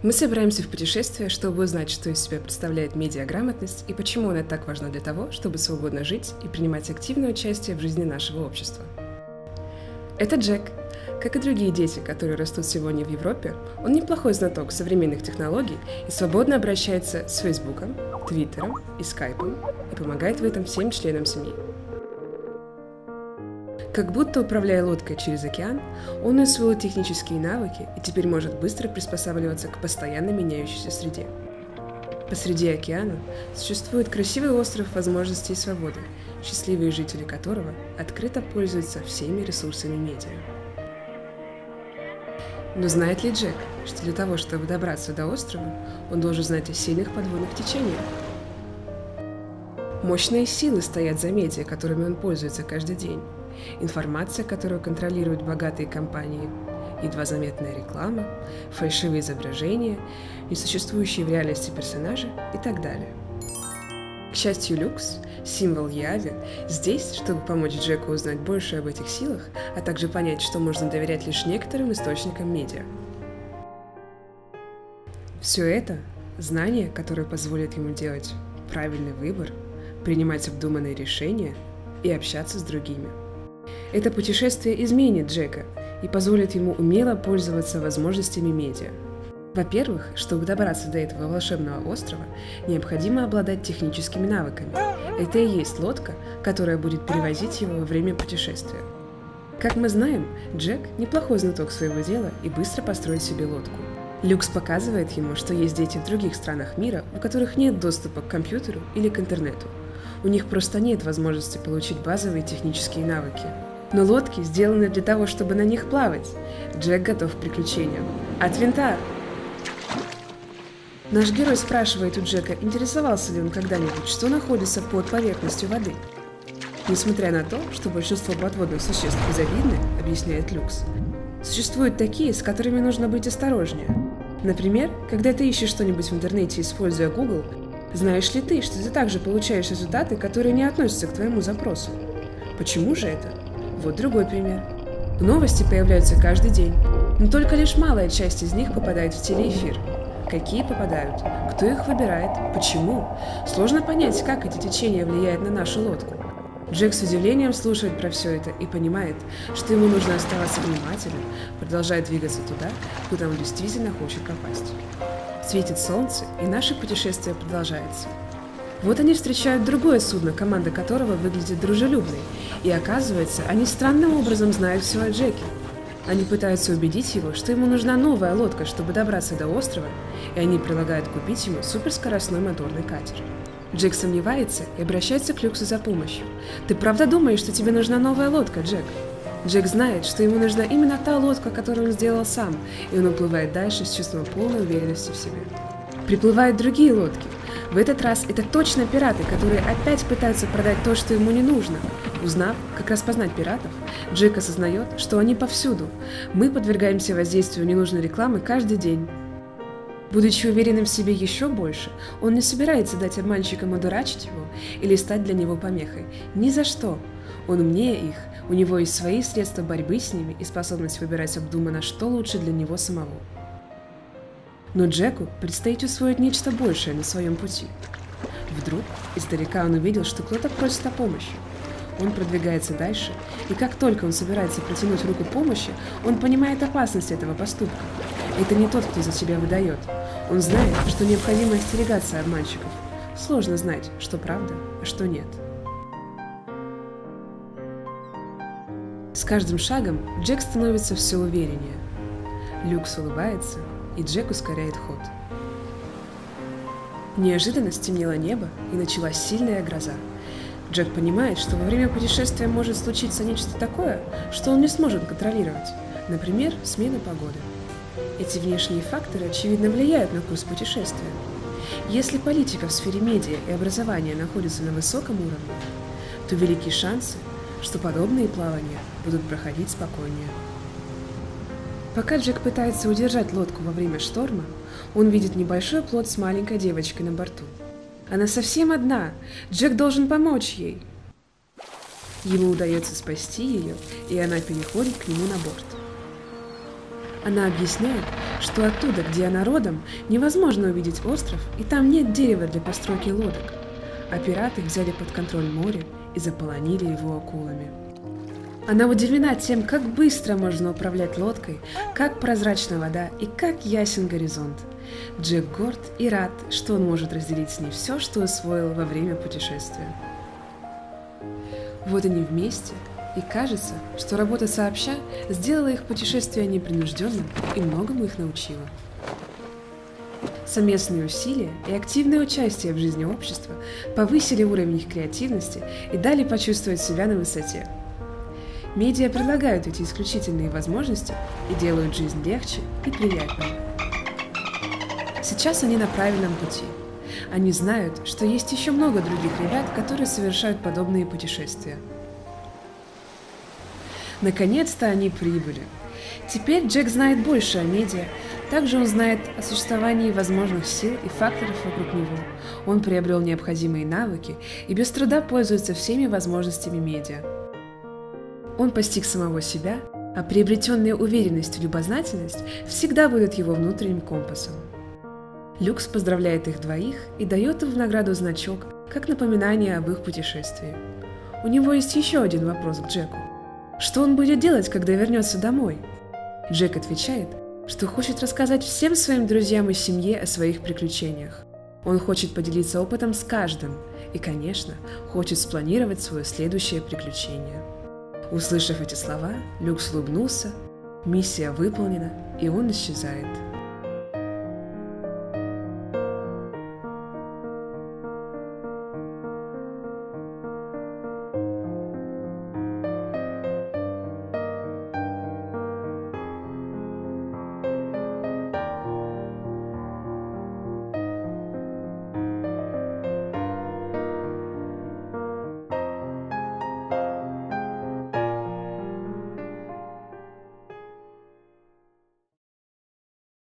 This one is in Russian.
Мы собираемся в путешествие, чтобы узнать, что из себя представляет медиаграмотность и почему она так важна для того, чтобы свободно жить и принимать активное участие в жизни нашего общества. Это Джек. Как и другие дети, которые растут сегодня в Европе, он неплохой знаток современных технологий и свободно обращается с Фейсбуком, Твиттером и Скайпом и помогает в этом всем членам семьи. Как будто управляя лодкой через океан, он усвоил технические навыки и теперь может быстро приспосабливаться к постоянно меняющейся среде. Посреди океана существует красивый остров возможностей и свободы, счастливые жители которого открыто пользуются всеми ресурсами медиа. Но знает ли Джек, что для того, чтобы добраться до острова, он должен знать о сильных подводных течениях? Мощные силы стоят за медиа, которыми он пользуется каждый день. Информация, которую контролируют богатые компании, едва заметная реклама, фальшивые изображения, несуществующие в реальности персонажи и так далее. К счастью, Люкс, символ Яви, здесь, чтобы помочь Джеку узнать больше об этих силах, а также понять, что можно доверять лишь некоторым источникам медиа. Все это – знания, которые позволят ему делать правильный выбор, принимать обдуманные решения и общаться с другими. Это путешествие изменит Джека и позволит ему умело пользоваться возможностями медиа. Во-первых, чтобы добраться до этого волшебного острова, необходимо обладать техническими навыками. Это и есть лодка, которая будет перевозить его во время путешествия. Как мы знаем, Джек – неплохой знаток своего дела и быстро построит себе лодку. Люкс показывает ему, что есть дети в других странах мира, у которых нет доступа к компьютеру или к интернету. У них просто нет возможности получить базовые технические навыки. Но лодки сделаны для того, чтобы на них плавать. Джек готов к приключениям. От винта! Наш герой спрашивает у Джека, интересовался ли он когда-нибудь, что находится под поверхностью воды. Несмотря на то, что большинство подводных существ безобидны, объясняет Люкс, существуют такие, с которыми нужно быть осторожнее. Например, когда ты ищешь что-нибудь в интернете, используя Google, знаешь ли ты, что ты также получаешь результаты, которые не относятся к твоему запросу? Почему же это? Вот другой пример. Новости появляются каждый день, но только лишь малая часть из них попадает в телеэфир. Какие попадают? Кто их выбирает? Почему? Сложно понять, как эти течения влияют на нашу лодку. Джек с удивлением слушает про все это и понимает, что ему нужно оставаться внимательным, продолжая двигаться туда, куда он действительно хочет попасть. Светит солнце, и наше путешествие продолжается. Вот они встречают другое судно, команда которого выглядит дружелюбной, и оказывается, они странным образом знают все о Джеке. Они пытаются убедить его, что ему нужна новая лодка, чтобы добраться до острова, и они предлагают купить ему суперскоростной моторный катер. Джек сомневается и обращается к Люксу за помощью. «Ты правда думаешь, что тебе нужна новая лодка, Джек?» Джек знает, что ему нужна именно та лодка, которую он сделал сам, и он уплывает дальше с чувством полной уверенности в себе. Приплывают другие лодки, в этот раз это точно пираты, которые опять пытаются продать то, что ему не нужно. Узнав, как распознать пиратов, Джек осознает, что они повсюду. Мы подвергаемся воздействию ненужной рекламы каждый день. Будучи уверенным в себе еще больше, он не собирается дать обманщикам одурачить его или стать для него помехой. Ни за что. Он умнее их, у него есть свои средства борьбы с ними и способность выбирать обдуманно, что лучше для него самого. Но Джеку предстоит усвоить нечто большее на своем пути. Вдруг издалека он увидел, что кто-то просит о помощи. Он продвигается дальше, и как только он собирается протянуть руку помощи, он понимает опасность этого поступка. Это не тот, кто за себя выдает. Он знает, что необходимо остерегаться обманщиков. Сложно знать, что правда, а что нет. С каждым шагом Джек становится все увереннее. Люкс улыбается, и Джек ускоряет ход. Неожиданно стемнело небо, и началась сильная гроза. Джек понимает, что во время путешествия может случиться нечто такое, что он не сможет контролировать. Например, смена погоды. Эти внешние факторы, очевидно, влияют на курс путешествия. Если политика в сфере медиа и образования находится на высоком уровне, то велики шансы, что подобные плавания будут проходить спокойнее. Пока Джек пытается удержать лодку во время шторма, он видит небольшой плот с маленькой девочкой на борту. Она совсем одна. Джек должен помочь ей. Ему удается спасти ее, и она переходит к нему на борт. Она объясняет, что оттуда, где она родом, невозможно увидеть остров, и там нет дерева для постройки лодок. А пираты взяли под контроль море и заполонили его акулами. Она удивлена тем, как быстро можно управлять лодкой, как прозрачна вода и как ясен горизонт. Джек горд и рад, что он может разделить с ней все, что усвоил во время путешествия. Вот они вместе, и кажется, что работа сообща сделала их путешествие непринужденным и многому их научила. Совместные усилия и активное участие в жизни общества повысили уровень их креативности и дали почувствовать себя на высоте. Медиа предлагают эти исключительные возможности и делают жизнь легче и приятнее. Сейчас они на правильном пути. Они знают, что есть еще много других ребят, которые совершают подобные путешествия. Наконец-то они прибыли. Теперь Джек знает больше о медиа, также он знает о существовании возможных сил и факторов вокруг него. Он приобрел необходимые навыки и без труда пользуется всеми возможностями медиа. Он постиг самого себя, а приобретенная уверенность и любознательность всегда будут его внутренним компасом. Люкс поздравляет их двоих и дает им в награду значок, как напоминание об их путешествии. У него есть еще один вопрос к Джеку. Что он будет делать, когда вернется домой? Джек отвечает, что хочет рассказать всем своим друзьям и семье о своих приключениях. Он хочет поделиться опытом с каждым и, конечно, хочет спланировать свое следующее приключение. Услышав эти слова, Люкс улыбнулся, миссия выполнена, и он исчезает.